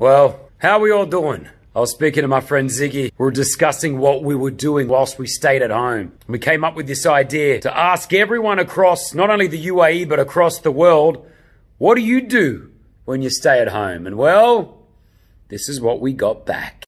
Well, how are we all doing? I was speaking to my friend Ziggy. We were discussing what we were doing whilst we stayed at home. We came up with this idea to ask everyone across not only the UAE but across the world, what do you do when you stay at home? And well, this is what we got back.